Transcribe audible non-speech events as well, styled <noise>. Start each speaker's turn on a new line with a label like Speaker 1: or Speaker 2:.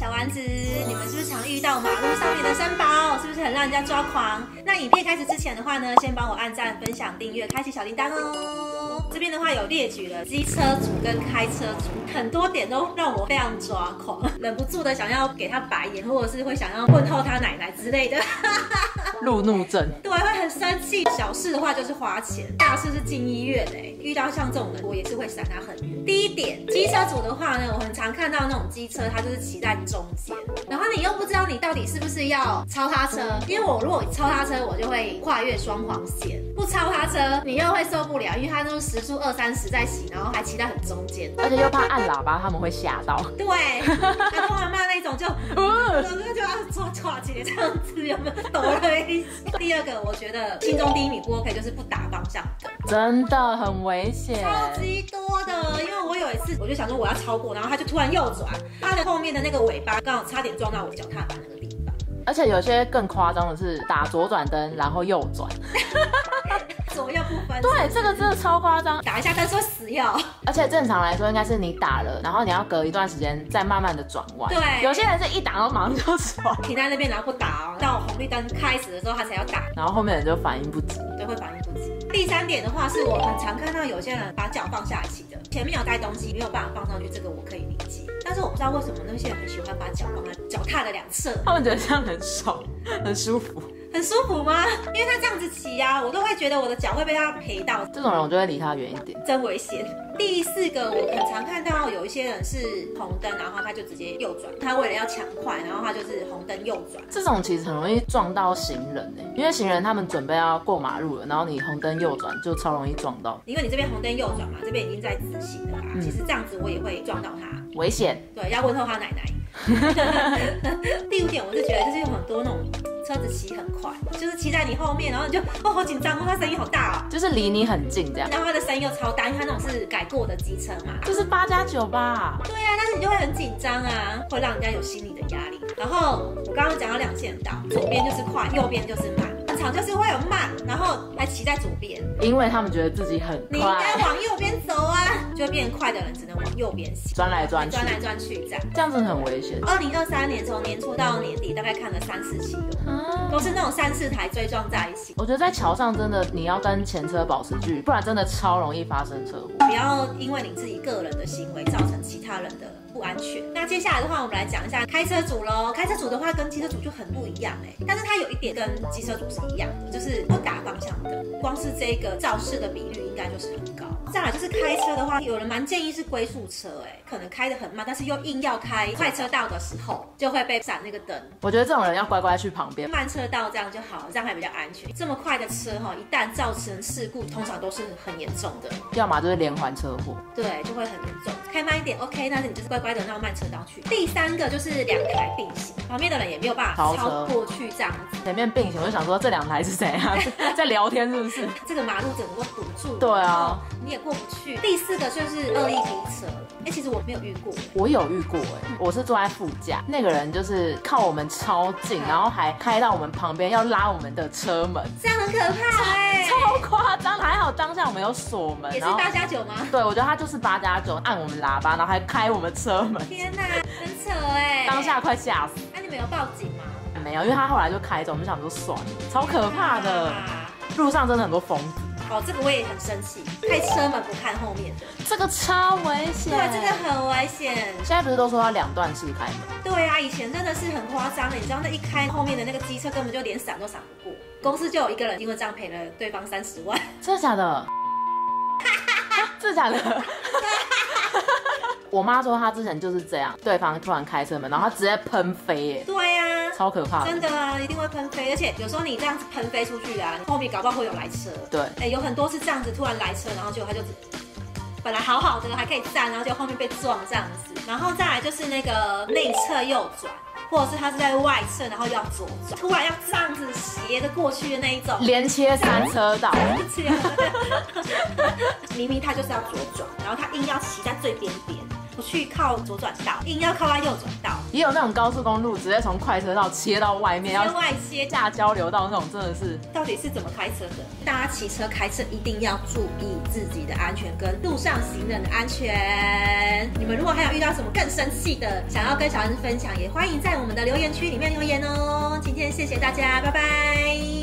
Speaker 1: 小丸子，你们是不是常遇到马路上面的三宝？是不是很让人家抓狂？那影片开始之前的话呢，先帮我按赞、分享、订阅、开启小铃铛哦。这边的话有列举了机车族跟开车族，很多点都让我非常抓狂，忍不住的想要给他白眼，或者是会想要问候他奶奶之类的。<laughs>
Speaker 2: 路怒症，
Speaker 1: 对，生气。小事的话就是花钱，大事是进医院哎。遇到像这种人，我也是会闪他很远。第一点，机车组的话呢，我很常看到那种机车，它就是骑在中间，然后你又不知道你到底是不是要超他车，因为我如果超他车，我就会跨越双黄线；不超他车，你又会受不了，因为他都是时速二三十在骑，然后还骑在很中间，
Speaker 2: 而且又怕按喇叭，他们会吓到。
Speaker 1: 对，他通常骂那种就，呃，就要抓抓起来这样子，有没有抖了？<laughs> 第二个，我觉得心中第一名不 OK，就是不打方向灯，
Speaker 2: 真的很危险，
Speaker 1: 超级多的。因为我有一次，我就想说我要超过，然后他就突然右转，他的后面的那个尾巴刚好差点撞到我脚踏板那个地方。
Speaker 2: 而且有些更夸张的是打左转灯，然后右转。<laughs>
Speaker 1: 左右不分，
Speaker 2: 对，这个真的超夸张，
Speaker 1: 打一下灯说死要。
Speaker 2: 而且正常来说，应该是你打了，然后你要隔一段时间再慢慢的转弯。
Speaker 1: 对，
Speaker 2: 有些人是一打然后马上就转，
Speaker 1: 停在那边然后不打哦，到红绿灯开始的时候他才要打，
Speaker 2: 然后后面人就反应不及，
Speaker 1: 对，会反应不及。第三点的话，是我很常看到有些人把脚放下骑的，前面有带东西没有办法放上去，这个我可以理解。但是我不知道为什么那些人很喜欢把脚放在脚踏的两侧，
Speaker 2: 他们觉得这样很爽，很舒服。
Speaker 1: 很舒服吗？因为他这样子骑呀，我都会觉得我的脚会被他陪到。
Speaker 2: 这种人我就会离他远一点，
Speaker 1: 真危险。第四个，我很常看到有一些人是红灯，然后他就直接右转。他为了要抢快，然后他就是红灯右转。
Speaker 2: 这种其实很容易撞到行人呢，因为行人他们准备要过马路了，然后你红灯右转就超容易撞到。
Speaker 1: 因为你这边红灯右转嘛，这边已经在直行了啦。其实这样子我也会撞到他，
Speaker 2: 危险。
Speaker 1: 对，要问候他奶奶。<laughs> 你后面，然后你就哦好紧张哦，他声音好大哦，
Speaker 2: 就是离你很近这样，
Speaker 1: 然后他的声音又超大，因为他那种是改过的机车嘛，
Speaker 2: 就是八加九吧。
Speaker 1: 对啊，但是你就会很紧张啊，会让人家有心理的压力。然后我刚刚讲到两线道，左边就是快，右边就是慢。场就是会有慢，然后还骑在左边，
Speaker 2: 因为他们觉得自己很快。
Speaker 1: 你应该往右边走啊，就会变快的人只能往右边骑，
Speaker 2: 转来转去，
Speaker 1: 转来转去这样，
Speaker 2: 这样子很危险。
Speaker 1: 二零二三年从年初到年底，大概看了三四起都是那种三四台追撞在一起。
Speaker 2: 我觉得在桥上真的你要跟前车保持距离，不然真的超容易发生车祸。
Speaker 1: 不要因为你自己个人的行为造成其他人的。不安全。那接下来的话，我们来讲一下开车组喽。开车组的话，跟机车组就很不一样哎，但是它有一点跟机车组是一样的，就是不打方向灯。光是这个肇事的比率应该就是很高。再来就是开车的话，有人蛮建议是龟速车哎，可能开得很慢，但是又硬要开快车道的时候，就会被 <laughs> 闪那个灯。
Speaker 2: 我觉得这种人要乖乖去旁边
Speaker 1: 慢车道这样就好，这样还比较安全。这么快的车哈，一旦造成事故，通常都是很严重的，
Speaker 2: 要么就是连环车祸，
Speaker 1: 对，就会很严重。开慢一点，OK，但是你就是乖乖的绕慢车道去。第三个就是两台并行，旁边的人也没有办法超过去这样子。
Speaker 2: 前面并行，我就想说这两台是谁啊？<laughs> 在聊天是不是？<laughs>
Speaker 1: 这个马路整个堵住，
Speaker 2: 对啊，
Speaker 1: 你也过不去。第四个就是恶意逼车，哎，其实我没有遇过，
Speaker 2: 我有遇过哎，我是坐在副驾，那个人就是靠我们超近，然后还开到我们旁边要拉我们的车门，
Speaker 1: 这样很可怕哎，
Speaker 2: 超夸张。还好当下我们有锁门，
Speaker 1: 也是八加九吗？
Speaker 2: 对，我觉得他就是八加九，按我们。喇叭，然后还开我们车门，
Speaker 1: 天哪，很扯哎！
Speaker 2: 当下快吓死。
Speaker 1: 那你们有报警吗？
Speaker 2: 没有，因为他后来就开走，我们想说算了，超可怕的。路上真的很多疯子。
Speaker 1: 哦，这个我也很生气，开车门不看后面的，
Speaker 2: 这个超危险。
Speaker 1: 对，这个很危险。
Speaker 2: 现在不是都说要两段式开门？
Speaker 1: 对啊，以前真的是很夸张的，你知道那一开后面的那个机车根本就连闪都闪不过，公司就有一个人因为这样赔了对方三十万。<laughs>
Speaker 2: 真的假的？真的假的？<laughs> 我妈说她之前就是这样，对方突然开车门，然后她直接喷飞，耶。
Speaker 1: 对呀，
Speaker 2: 超可怕，
Speaker 1: 真的啊，一定会喷飞，而且有时候你这样子喷飞出去啊，后面搞不好会有来车。
Speaker 2: 对，
Speaker 1: 哎，有很多是这样子突然来车，然后结果他就本来好好的还可以站，然后就后面被撞这样子，然后再来就是那个内侧右转，或者是他是在外侧，然后要左转，突然要这样子斜着过去的那一种，
Speaker 2: 连切三车道，<laughs>
Speaker 1: 明明他就是要左转，然后他硬要骑在最边边。不去靠左转道，硬要靠他右转道，
Speaker 2: 也有那种高速公路直接从快车道切到外面，要
Speaker 1: 要外切
Speaker 2: 下交流道那种，真的是
Speaker 1: 到底是怎么开车的？大家骑车开车一定要注意自己的安全跟路上行人的安全。你们如果还有遇到什么更生气的，想要跟小恩分享，也欢迎在我们的留言区里面留言哦。今天谢谢大家，拜拜。